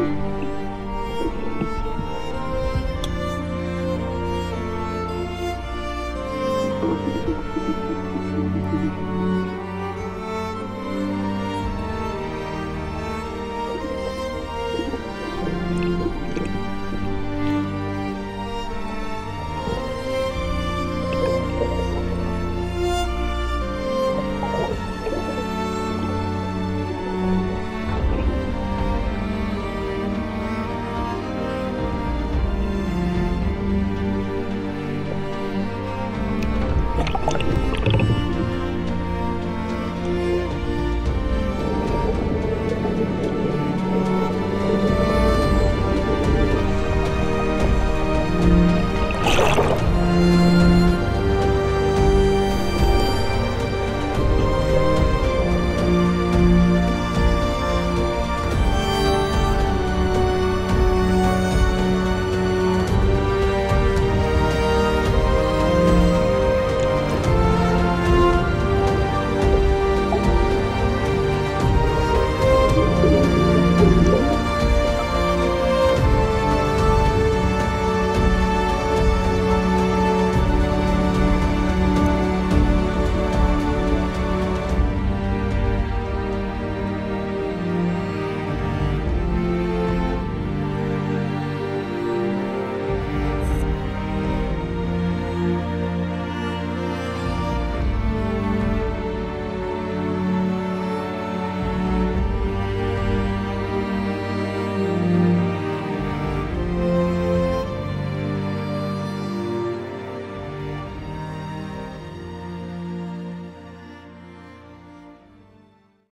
Música